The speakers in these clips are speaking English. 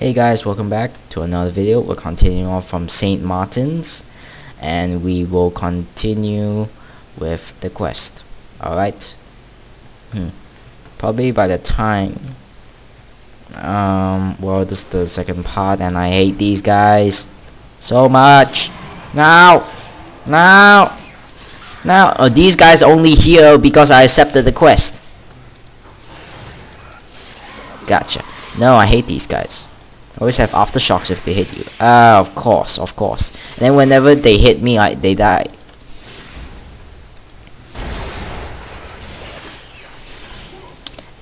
Hey guys, welcome back to another video. We're continuing on from St. Martin's and we will continue with the quest. Alright? Hmm. Probably by the time um well this is the second part and I hate these guys so much. Now now now these guys only here because I accepted the quest. Gotcha. No, I hate these guys. Always have aftershocks if they hit you. Ah, of course, of course. And then whenever they hit me, I, they die.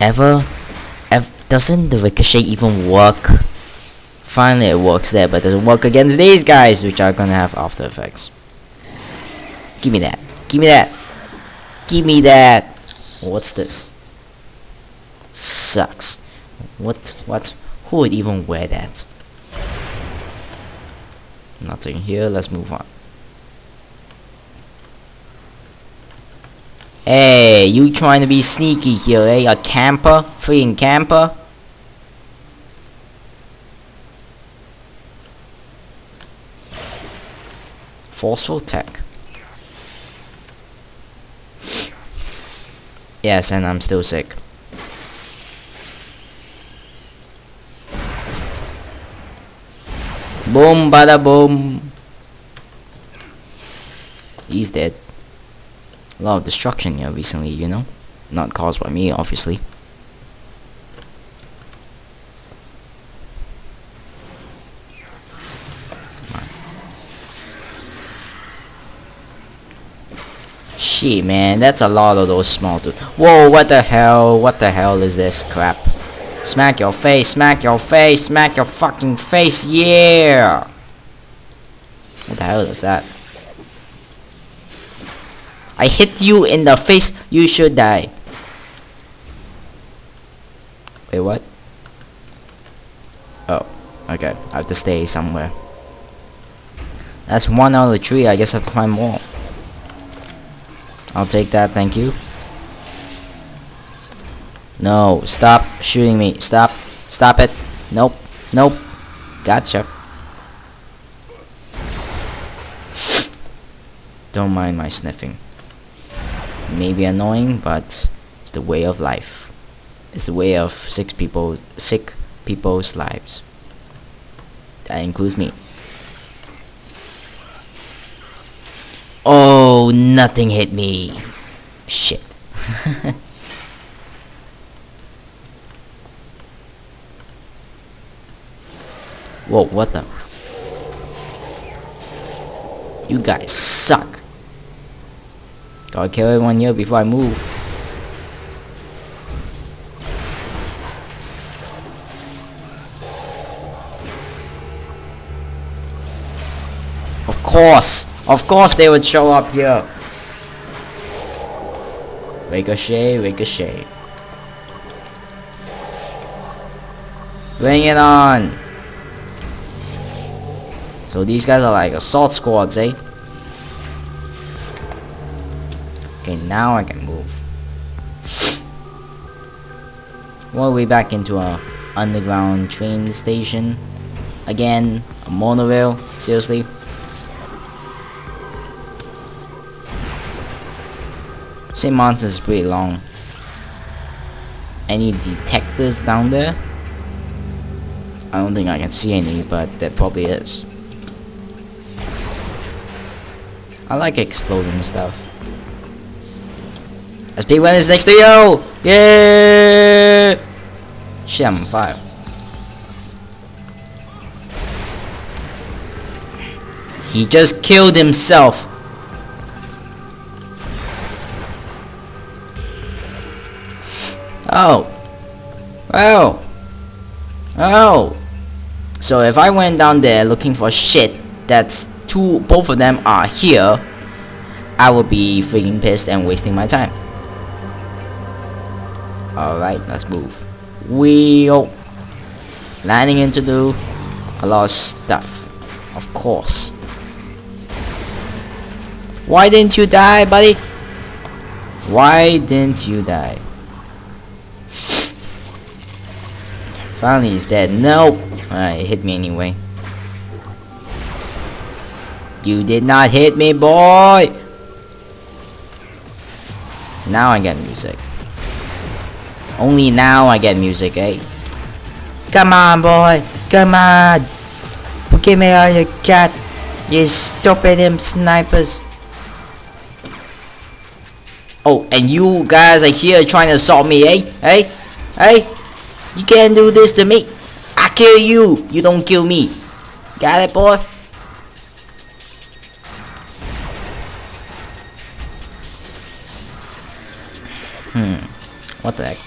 Ever, ever, doesn't the ricochet even work? Finally it works there, but doesn't work against these guys, which are gonna have after effects. Give me that. Give me that. Give me that. What's this? Sucks. What? What? Who would even wear that? Nothing here, let's move on. Hey, you trying to be sneaky here, eh? A camper? Freaking camper? Forceful tech. Yes, and I'm still sick. Boom, bada boom. He's dead. A lot of destruction here recently, you know? Not caused by me, obviously. Shit, man, that's a lot of those small dudes. Whoa, what the hell? What the hell is this crap? Smack your face, smack your face, smack your fucking face, yeah! What the hell is that? I hit you in the face, you should die. Wait, what? Oh, okay, I have to stay somewhere. That's one out of the tree, I guess I have to find more. I'll take that, thank you. No, stop shooting me. Stop. Stop it. Nope. Nope. Gotcha. Don't mind my sniffing. Maybe annoying, but it's the way of life. It's the way of sick people, sick people's lives. That includes me. Oh, nothing hit me. Shit. Whoa, what the? You guys suck. Gotta kill everyone here before I move. Of course! Of course they would show up here! Ricochet, ricochet. Bring it on! So these guys are like assault squads, eh? Okay, now I can move. Well, we back into a underground train station. Again, a monorail. Seriously. St. Martin's is pretty long. Any detectors down there? I don't think I can see any, but there probably is. I like exploding stuff. SP1 is next to you! Yeah! Shit, I'm on fire. He just killed himself. Oh. Oh. Oh. So if I went down there looking for shit that's two, both of them are here, I will be freaking pissed and wasting my time. Alright, let's move. Wheel. Landing into do a lot of stuff. Of course. Why didn't you die, buddy? Why didn't you die? Finally he's dead. Nope. Alright, it hit me anyway. You did not hit me, boy! Now I get music. Only now I get music, eh? Come on, boy! Come on! Give me all your cat! You stupid imp snipers! Oh, and you guys are here trying to assault me, eh? Hey? Hey? You can't do this to me! I kill you! You don't kill me! Got it, boy? Hmm. What the heck?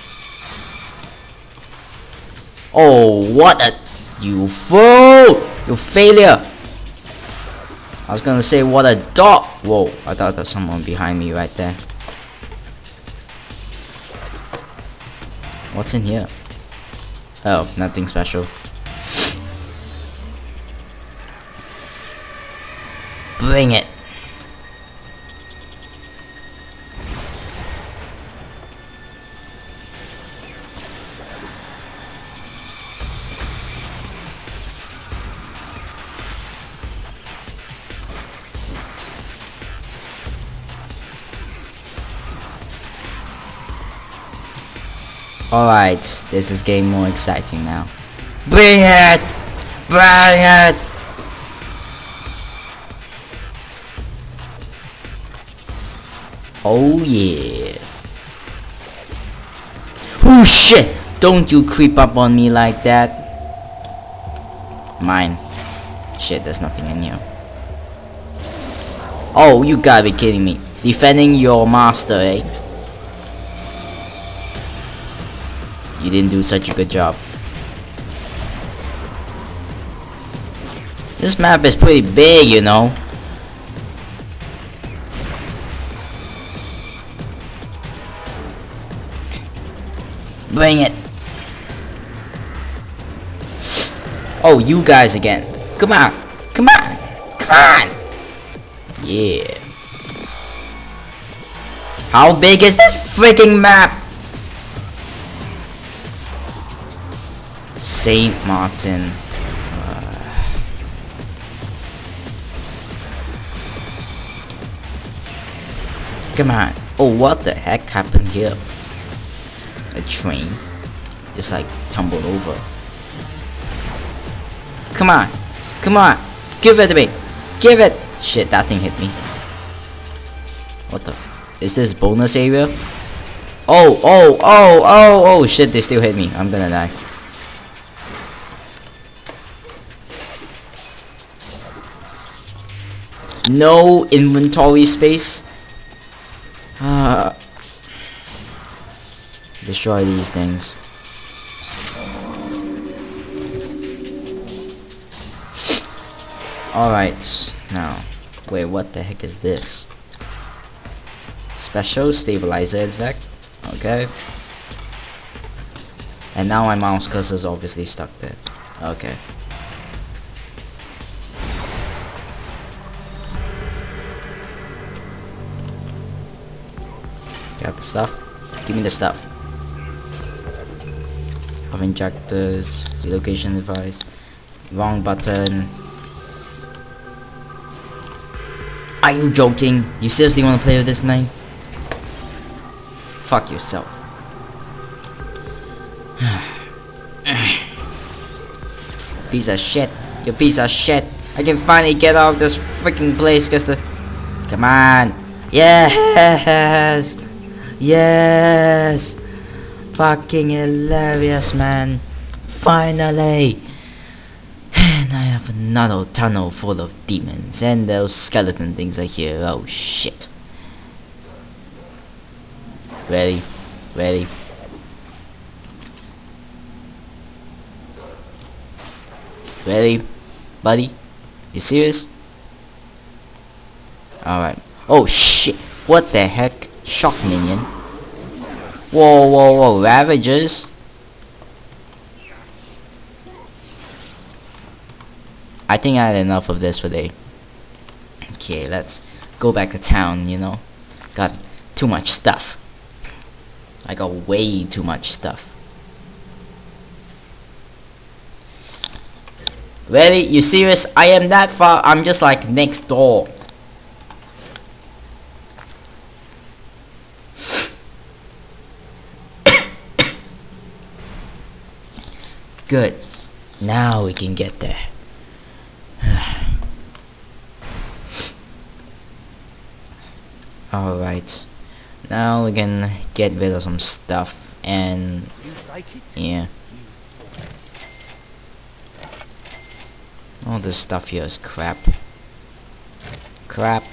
Oh, what a... You fool! You failure! I was gonna say what a dog! Whoa, I thought there was someone behind me right there. What's in here? Oh, nothing special. Bring it! Alright, this is getting more exciting now. Bring it! Bring it! Oh yeah. Oh shit! Don't you creep up on me like that. Mine. Shit, there's nothing in here. Oh, you gotta be kidding me. Defending your master, eh? You didn't do such a good job. This map is pretty big, you know. Bring it. Oh, you guys again. Come on. Come on. Come on. Yeah. How big is this freaking map? Saint Martin. Uh, come on. Oh, what the heck happened here? A train just like tumbled over. Come on. Come on. Give it to me. Give it. Shit, that thing hit me. What the? Is this bonus area? Oh, oh, oh, oh, oh, shit, they still hit me. I'm gonna die. No inventory space. Uh, destroy these things. Alright, now, wait, what the heck is this? Special stabilizer effect, okay. And now my mouse cursor is obviously stuck there. Okay. Stuff? Give me the stuff. Of injectors, relocation device, wrong button. Are you joking? You seriously want to play with this knife? Fuck yourself. piece of shit. You piece of shit. I can finally get out of this freaking place cause the... Come on. Yes! Yes! Fucking hilarious, man. Finally! And I have another tunnel full of demons, and those skeleton things are here. Oh shit. Ready? Ready? Ready? Buddy? You serious? Alright. Oh shit! What the heck? Shock minion. Whoa, whoa, whoa, Ravagers? I think I had enough of this for today. Okay, let's go back to town, you know. Got too much stuff. I got way too much stuff. Really? You serious? I am that far. I'm just like next door. Good. Now we can get there. Alright. Now we can get rid of some stuff and yeah. All this stuff here is crap. Crap.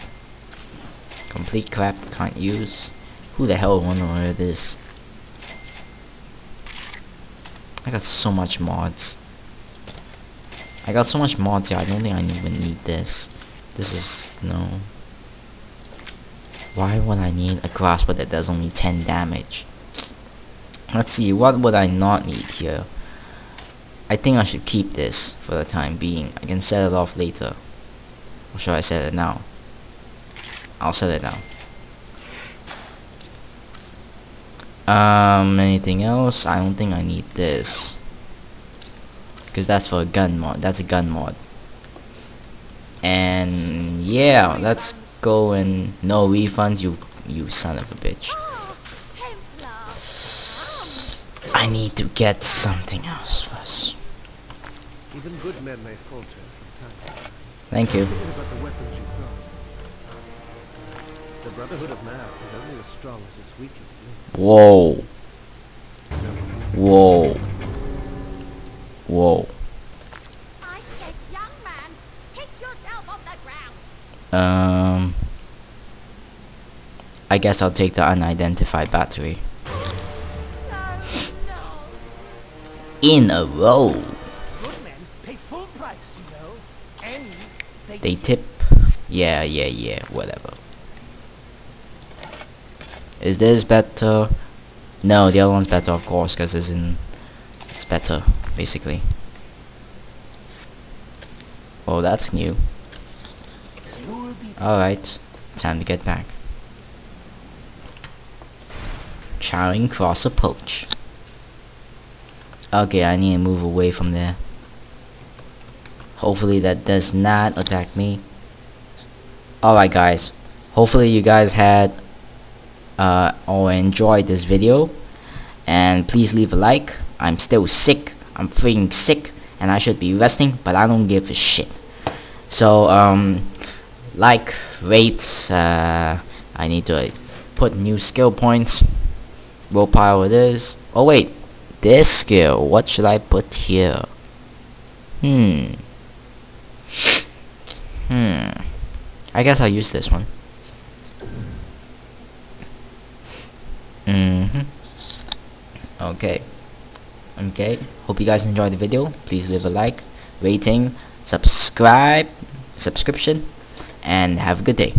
Complete crap. Can't use. Who the hell wonder what it is? I got so much mods. I got so much mods here, I don't think I even need this. This is... no. Why would I need a grasper that does only 10 damage? Let's see, what would I not need here? I think I should keep this for the time being. I can set it off later. Or should I set it now? I'll set it now. Um, anything else? I don't think I need this. Because that's for a gun mod. That's a gun mod. And yeah, let's go and no refunds, you you son of a bitch. I need to get something else first. Even good men may falter from time. Thank you. Think about the weapons you've got. The Brotherhood of Man is only as strong as its weakest link. Whoa. Whoa. Whoa. I said, young man, pick yourself off the ground. Um. I guess I'll take the unidentified battery. No, no. In a row. Good men pay full price, you know, and they, They tip. Yeah, yeah, yeah. Whatever. Is this better? No, the other one's better, of course, because it's in. It's better, basically. Oh, that's new. Alright, time to get back. Charing Cross approach. Okay, I need to move away from there. Hopefully that does not attack me. Alright guys, hopefully you guys had uh, or enjoyed this video. And please leave a like. I'm still sick. I'm freaking sick. And I should be resting, but I don't give a shit. So, um, like, rate, uh, I need to uh, put new skill points. Willpower it is. Oh wait, this skill, what should I put here? Hmm. Hmm. I guess I'll use this one. Mm-hmm. Okay. Okay. Hope you guys enjoyed the video. Please leave a like, rating, subscribe, subscription, and have a good day.